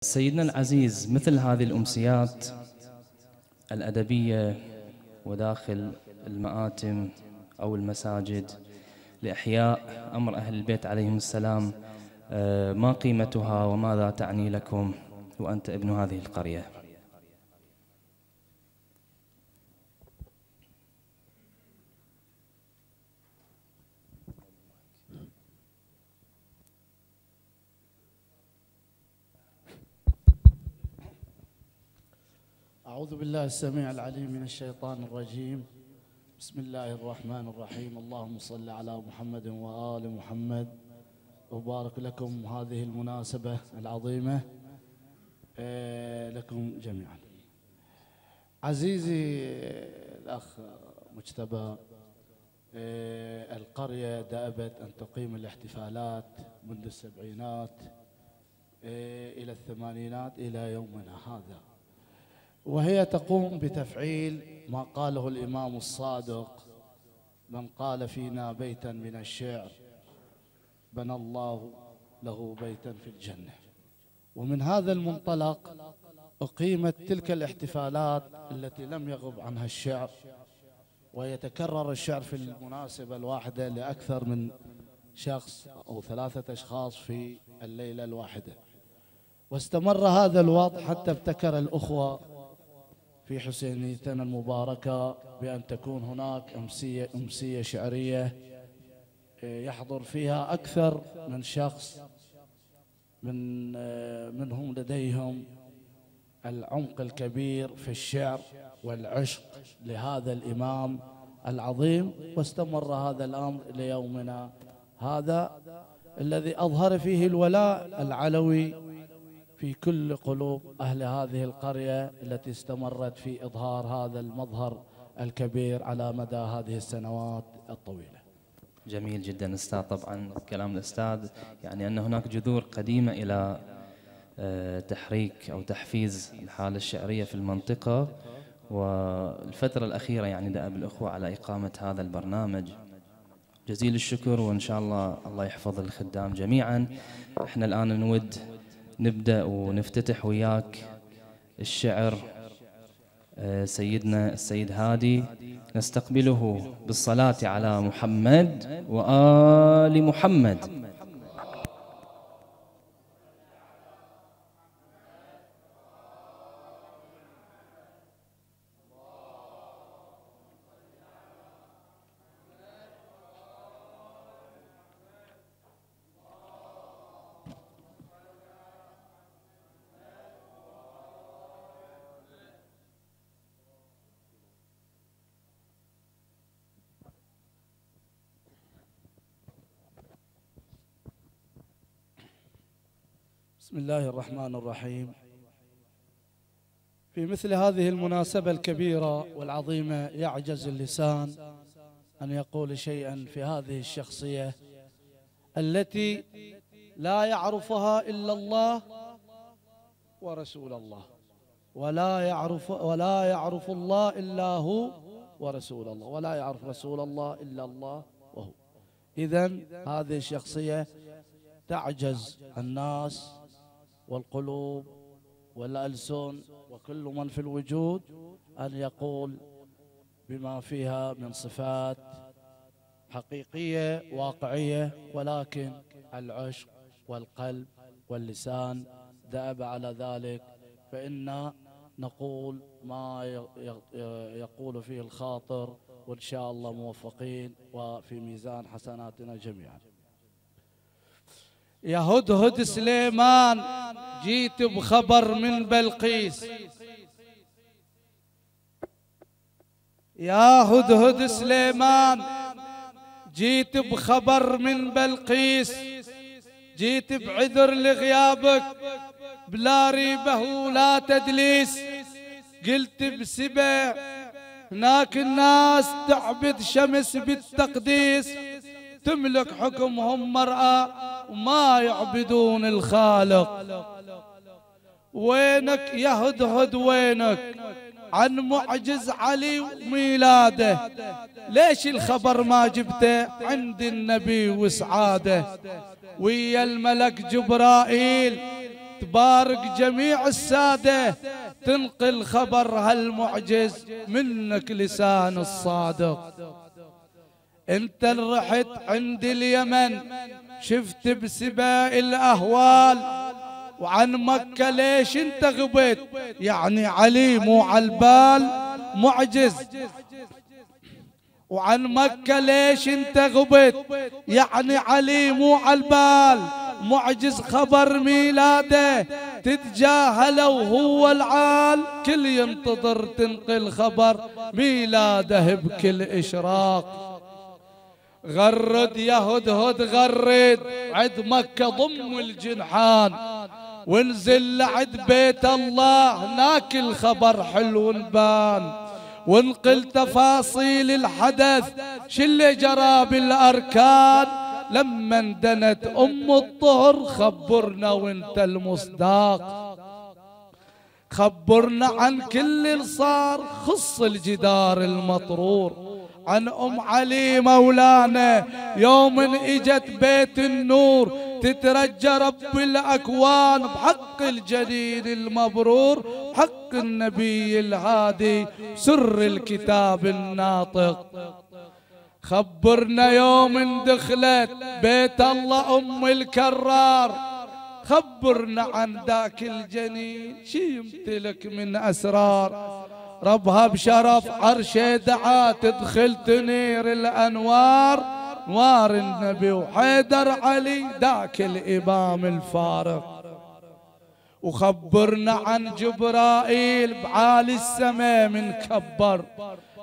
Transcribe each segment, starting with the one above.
سيدنا العزيز مثل هذه الأمسيات الأدبية وداخل المآتم أو المساجد لإحياء أمر أهل البيت عليهم السلام آه، ما قيمتها وماذا تعني لكم وأنت ابن هذه القرية؟ أعوذ بالله السميع العليم من الشيطان الرجيم. بسم الله الرحمن الرحيم. اللهم صل على محمد وآل محمد. وبارك لكم هذه المناسبة العظيمة. لكم جميعا. عزيزي الأخ مجتبى القرية دأبت أن تقيم الاحتفالات منذ السبعينات إلى الثمانينات إلى يومنا هذا. وهي تقوم بتفعيل ما قاله الإمام الصادق من قال فينا بيتا من الشعر بنى الله له بيتا في الجنة. ومن هذا المنطلق أقيمت تلك الاحتفالات التي لم يغب عنها الشعر ويتكرر الشعر في المناسبة الواحدة لأكثر من شخص أو ثلاثة أشخاص في الليلة الواحدة. واستمر هذا الوضع حتى ابتكر الأخوة في حسينيتنا المباركة بأن تكون هناك أمسية, أمسية شعرية يحضر فيها أكثر من شخص من منهم لديهم العمق الكبير في الشعر والعشق لهذا الإمام العظيم. واستمر هذا الأمر ليومنا هذا الذي أظهر فيه الولاء العلوي في كل قلوب أهل هذه القرية التي استمرت في إظهار هذا المظهر الكبير على مدى هذه السنوات الطويلة. جميل جدا أستاذ. طبعا كلام الأستاذ يعني أن هناك جذور قديمة إلى آه، تحريك أو تحفيز الحالة الشعرية في المنطقة. والفترة الأخيرة يعني دأب الأخوة على إقامة هذا البرنامج. جزيل الشكر وإن شاء الله الله يحفظ الخدام جميعا. إحنا الآن نود نبدأ ونفتتح وياك الشعر آه، سيدنا السيد هادي. نستقبله بالصلاة على محمد وآل محمد. بسم الله الرحمن الرحيم. في مثل هذه المناسبة الكبيرة والعظيمة يعجز اللسان أن يقول شيئا في هذه الشخصية التي لا يعرفها إلا الله ورسول الله ولا يعرف ولا يعرف الله إلا هو ورسول الله ولا يعرف رسول الله إلا الله وهو. إذا هذه الشخصية تعجز الناس والقلوب والألسن وكل من في الوجود أن يقول بما فيها من صفات حقيقية واقعية ولكن العشق والقلب واللسان دأب على ذلك. فإن نقول ما يقول فيه الخاطر وإن شاء الله موفقين وفي ميزان حسناتنا جميعا. يا هدهد سليمان جيت بخبر من بلقيس. يا هدهد سليمان جيت بخبر من بلقيس. جيت بعذر لغيابك بلا ريبة ولا تدليس. قلت بسبع هناك الناس تعبد شمس بالتقديس. تملك حكمهم مرأة وما يعبدون الخالق. وينك يا هدهد وينك عن معجز علي وميلاده؟ ليش الخبر ما جبته عند النبي وسعاده؟ ويا الملك جبرائيل تبارك جميع السادة تنقل خبر هالمعجز منك لسان الصادق. انت رحت عند اليمن شفت بسباء الأهوال وعن مكة ليش انت غبت يعني علي مو عالبال معجز. وعن مكة ليش انت غبت يعني علي مو عالبال معجز خبر ميلاده. تتجاهله وهو العال. كل ينتظر تنقل خبر ميلاده بكل إشراق. غرد يا هدهد غرد. عد مكة ضم الجنحان. وانزل لعد بيت الله هناك الخبر حلو البان. وانقل تفاصيل الحدث شل جرى بالأركان لما اندنت أم الطهر خبرنا وانت المصداق. خبرنا عن كل اللي صار خص الجدار المطرور. عن أم علي مولانا. يوم إجت بيت النور تترجى رب الأكوان بحق الجليل المبرور حق النبي الهادي سر الكتاب الناطق. خبرنا يوم دخلت بيت الله أم الكرار. خبرنا عن ذاك الجنين شي يمتلك من أسرار. ربها بشرف عرشه دعا تدخل تنير الأنوار. نوار النبي وحيدر علي ذاك الإمام الفارق. وخبرنا عن جبرائيل بعالي السماء من كبر.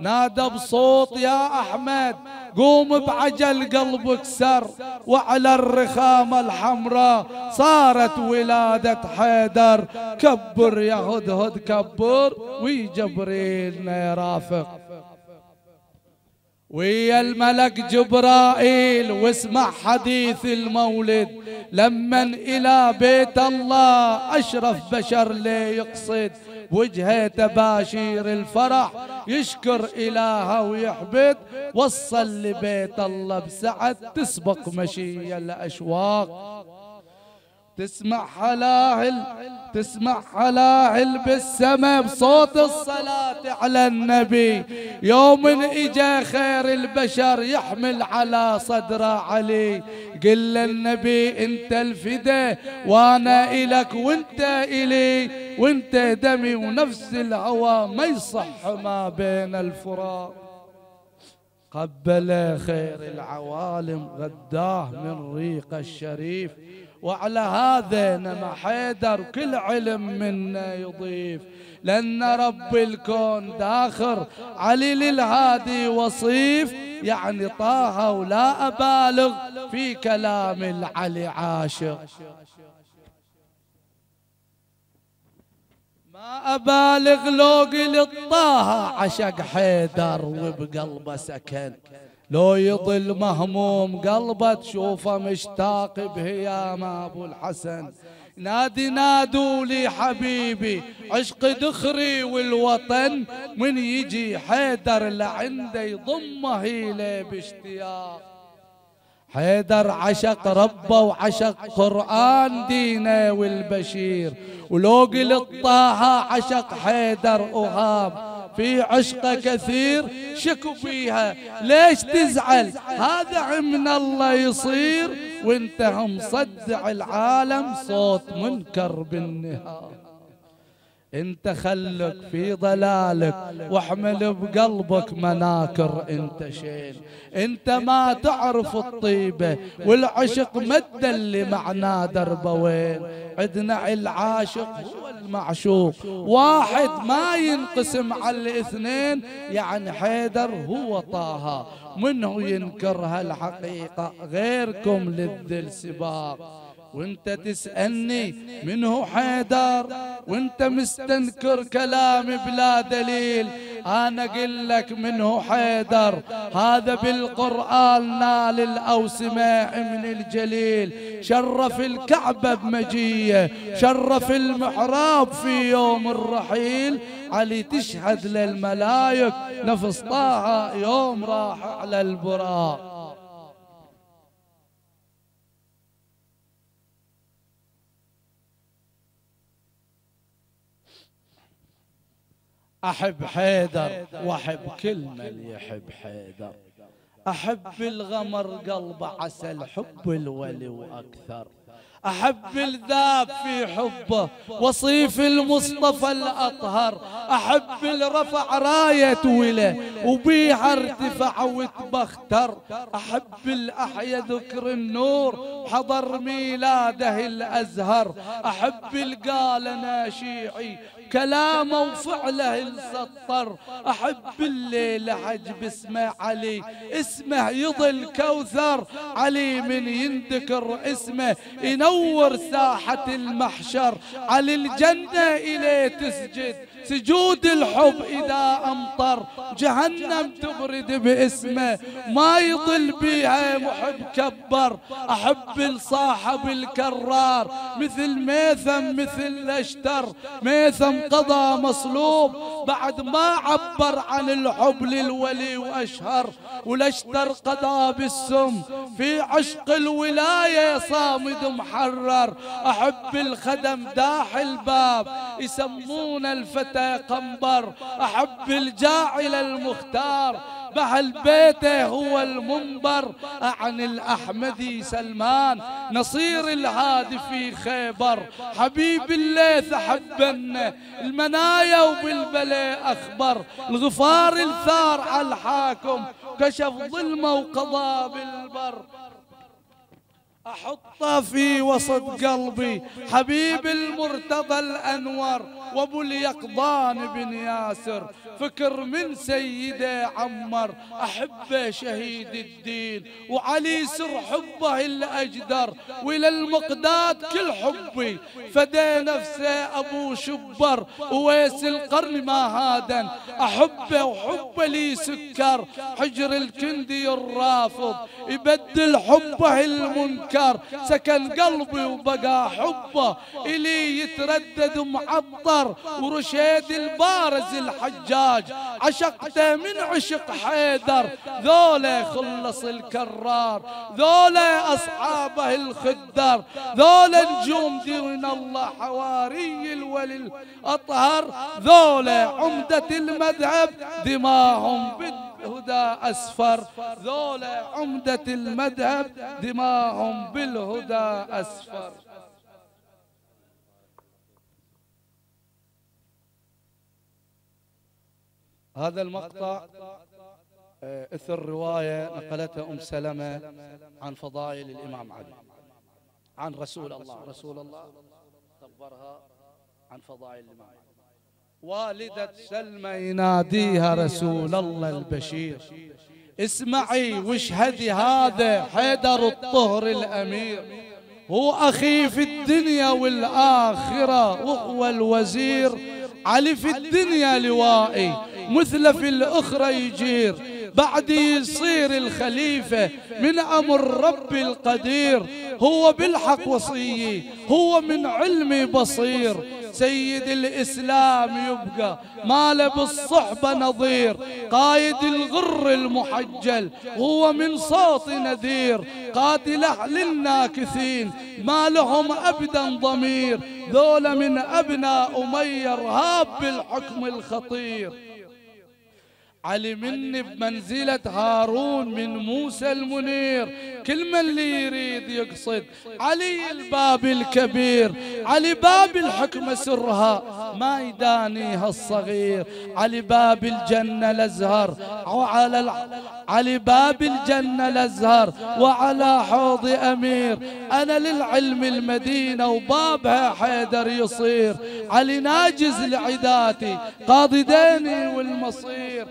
نادى بصوت يا أحمد. قوم بعجل قلبك سر وعلى الرخامة الحمراء. صارت ولادة حيدر. كبر يا هدهد كبر. وجبريل يرافق ويا الملك جبرائيل واسمع حديث المولد. لما إلى بيت الله أشرف بشر لي يقصد بوجهه تباشير الفرح يشكر إلهه ويحبد وصل لبيت الله بسعد تسبق مشي الأشواق. تسمع حلاهل تسمع حلاهل بالسماء بصوت الصلاة على النبي. يوم إجا خير البشر يحمل على صدره علي. قل للنبي إنت الفدا وأنا الك وإنت إلي. وإنت دمي ونفس الهوى ما يصح ما بين الفراق. قبل خير العوالم غداه من ريق الشريف. وعلى هذا نما حيدر كل علم منا يضيف. لأن رب الكون داخر علي للهادي وصيف. يعني طه ولا أبالغ في كلام العلي عاشق. ما أبالغ لو قلت طه عشق حيدر وبقلبه سكن. لو يضل مهموم قلبه تشوفه مشتاق بهيام ابو الحسن. نادي نادوا لي حبيبي عشق دخري والوطن من يجي حيدر لعنده يضمه هيله باشتياق. حيدر عشق ربه وعشق قرآن دينه والبشير. ولو قلت طه عشق حيدر وهاب في عشقه كثير شكو فيها. ليش تزعل؟ هذا من الله يصير. وانت مصدع العالم صوت منكر بالنهايه انت خلك في ضلالك واحمل بقلبك مناكر انت شين. انت ما تعرف الطيبة والعشق مد اللي معناه دربوين عدنا العاشق هو المعشوق. واحد ما ينقسم على الاثنين يعني حيدر هو طه. منه ينكر هالحقيقة غيركم للذل سباق وانت تسألني منه حيدر وانت مستنكر كلامي بلا دليل. أنا أقول لك منه حيدر هذا بالقرآن نال الاوسماع من الجليل. شرف الكعبة بمجيه شرف المحراب في يوم الرحيل. علي تشهد للملايك نفس طه يوم راح على البراق. أحب حيدر وأحب كل من يحب حيدر. أحب الغمر قلب عسل حب الولي وأكثر. أحب الذاب في حبه وصيف المصطفى الأطهر. أحب الرفع راية وله وبيها ارتفع وتبختر. أحب الأحيا ذكر النور حضر ميلاده الأزهر. أحب القال ناشيعي كلامه وفعله السطر أحب الليل عجب اسمه علي. اسمه يضل كوثر. علي من ينذكر اسمه. ينور ساحة المحشر. علي الجنة إليه تسجد. سجود الحب إذا أمطر جهنم تبرد باسمه ما يضل بيها محب كبر. أحب الصاحب الكرار مثل ميثم مثل أشتر. ميثم قضى مصلوب بعد ما عبر عن الحب للولي وأشهر. والأشتر قضى بالسم في عشق الولاية صامد محرر. أحب الخدم داح الباب يسمون الفتى قنبر أحب الجاعل المختار. بهل بيته هو المنبر عن الأحمدي سلمان. نصير الهادي في خيبر حبيب الليث أحبنا المنايا وبالبلاء أخبر. الغفار الثار على ألحاكم كشف ظلمه وقضى بالبر. أحطه في وسط قلبي حبيب المرتضى الأنور. وابو اليقظان بن ياسر. فكر من سيدي عمر أحبه شهيد الدين. وعلي سر حبه الأجدر. وإلى المقداد كل حبي. فدى نفسه أبو شبر. ويس القرن ما هادن. أحبه وحبه لي سكر. حجر الكندي الرافض. يبدل حبه المنكر. سكن قلبي وبقى حبه. إلي يتردد معطر النار ورشيد البارز الحجاج. عشقته من عشق حيدر ذولا خلص الكرار. ذولا أصحابه الخدر. ذولا نجوم دين الله حواري الولي الأطهر. ذولا عمدة المذهب دماهم بالهدى أسفر. ذولا عمدة المذهب دماهم بالهدى أسفر. هذا المقطع آه، إثر رواية نقلتها أم سلمة عن فضائل الإمام علي عن رسول الله رسول الله دبرها عن فضائل الإمام علي. والدة سلمى يناديها رسول الله البشير اسمعي واشهدي هذا حيدر الطهر الأمير؟ هو أخي في الدنيا والآخرة وهو الوزير. علي في الدنيا لوائي مثل في الأخرى يجير. بعد يصير الخليفة من أمر رب القدير. هو بالحق وصيي هو من علمي بصير. سيد الإسلام يبقى ما له بالصحبة نظير. قايد الغر المحجل هو من صوت نذير. قاتل أهل الناكثين ما لهم أبدا ضمير. ذول من أبناء أمير هاب بالحكم الخطير. علي مني بمنزلة هارون من موسى المنير. كل من اللي يريد يقصد. علي الباب الكبير. علي باب الحكمة سرها. ما يدانيها الصغير. علي باب الجنة الأزهر. وعلى علي باب الجنة الأزهر. وعلى حوض أمير. أنا للعلم المدينة وبابها حيدر يصير. علي ناجز لعداتي. قاضي ديني والمصير.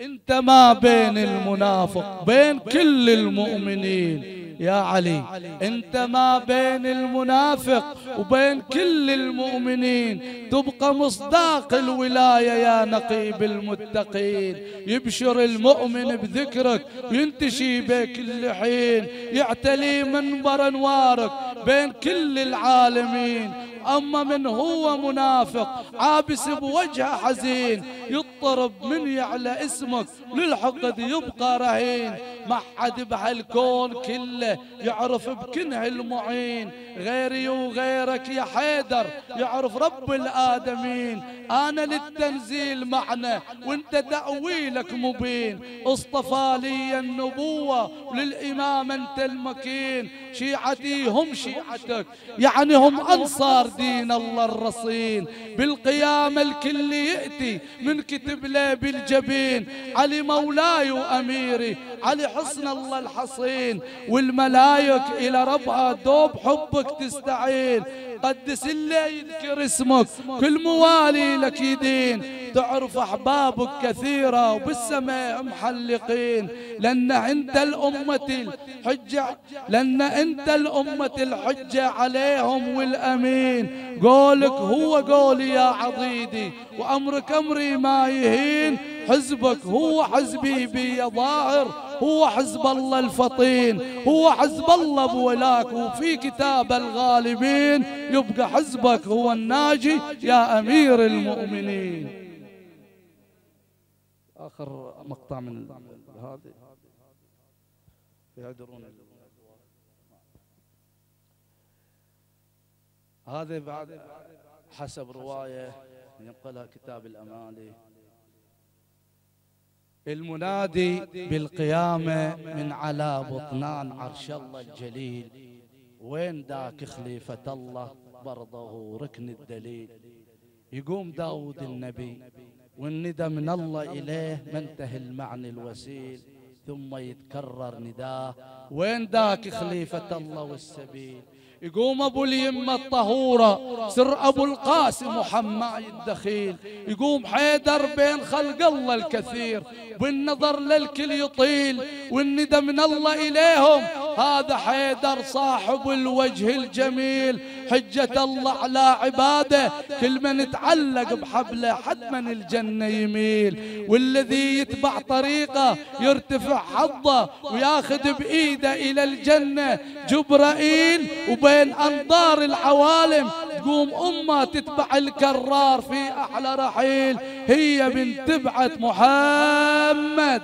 انت ما بين المنافق بين كل المؤمنين. يا علي انت ما بين المنافق وبين كل المؤمنين. تبقى مصداق الولاية يا نقيب المتقين. يبشر المؤمن بذكرك ينتشي بكل حين. يعتلي منبر انوارك بين كل العالمين. أما من هو منافق عابس بوجهه حزين يضطرب من يعلى اسمك للحقد يبقى رهين. ما حد بهالكون كله يعرف بكنه المعين. غيري وغيرك يا حيدر يعرف رب الآدمين. أنا للتنزيل معنى وإنت تأويلك مبين. اصطفى لي النبوة وللإمام أنت المكين. شيعتي هم شيعتك يعني هم أنصار دين الله الرصين. بالقيامة الكل يأتي من كتب له بالجبين علي مولاي وأميري علي حسن الله الحصين والملايك إلى ربها دوب حبك تستعين. قدس اللي يذكر اسمك كل موالي لك يدين. تعرف أحبابك كثيرة وبالسماء محلقين. لأن أنت الأمة الحجة لأن أنت الأمة الحجة عليهم والأمين. قولك هو قولي يا عضيدي وأمرك أمري ما يهين. حزبك هو حزبي بي ظاهر. هو حزب الله الفطين هو حزب الله بولاك وفي كتاب الغالبين يبقى حزبك هو الناجي يا أمير المؤمنين. آخر مقطع من هذه. يهدرون. هذا بعد حسب رواية ينقلها كتاب الأمالي المنادي بالقيامة من على بطنان عرش الله الجليل. وين ذاك خليفة الله؟ برضه ركن الدليل. يقوم داود النبي والندى من الله إليه منتهي المعنى الوسيل ثم يتكرر نداه. وين ذاك خليفة الله والسبيل؟ يقوم أبو اليمة الطهورة سر أبو القاسم محمد الدخيل. يقوم حيدر بين خلق الله الكثير بالنظر للكل يطيل والندى من الله إليهم. هذا حيدر صاحب الوجه الجميل. حجة الله على عباده. كل من يتعلق بحبله حتما الجنة يميل. والذي يتبع طريقه يرتفع حظه وياخذ بإيده إلى الجنة. جبرائيل وبين أنظار العوالم تقوم أمة تتبع الكرار في أحلى رحيل. هي بنت تبعة محمد.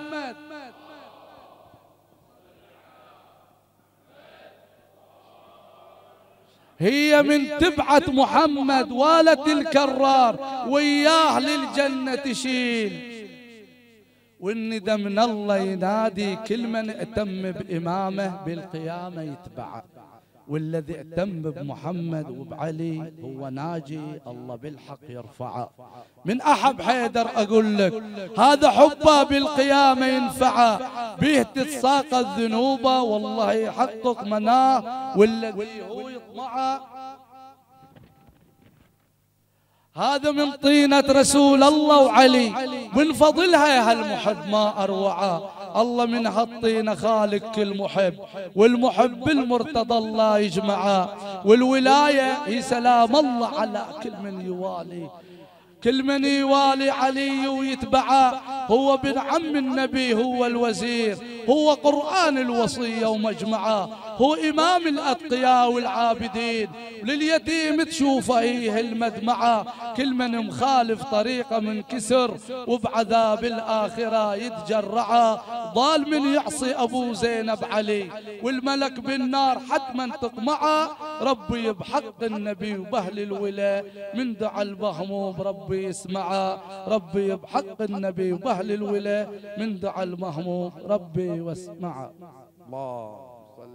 هي من تبعة محمد والة الكرار وياه للجنة تشيل والندى من الله ينادي كل من اتم بإمامه بالقيامة يتبعه. والذي اهتم بمحمد وبعلي هو ناجي الله بالحق يرفعه. من أحب حيدر أقول لك هذا حبه بالقيامة ينفعه. به تتساقى الذنوب والله يحقق مناه. والذي هو يطمعه هذا من طينة رسول الله وعلي من فضلها يا هالمحب ما أروعه الله من هالطينة خالق كل محب. والمحب المرتضى الله يجمعه والولاية هي سلام الله على كل من يوالي. كل من يوالي علي ويتبعه هو بن عم النبي هو الوزير. هو قرآن الوصية ومجمعه هو إمام الأتقياء والعابدين. لليتيم تشوفه هي المدمعة. كل من مخالف طريقة من كسر وبعذاب الآخرة يتجرعه ضال من يعصي أبو زينب علي. والملك بالنار حتما تطمعه ربي بحق النبي وبهل الولاء من دعا المهموم ربي يسمعه ربي بحق النبي وبهل الولاء من دعا المهموم ربي واسمعه الله.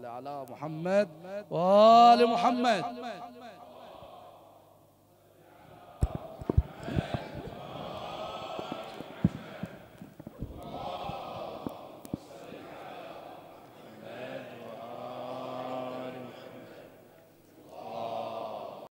على محمد. وآل محمد.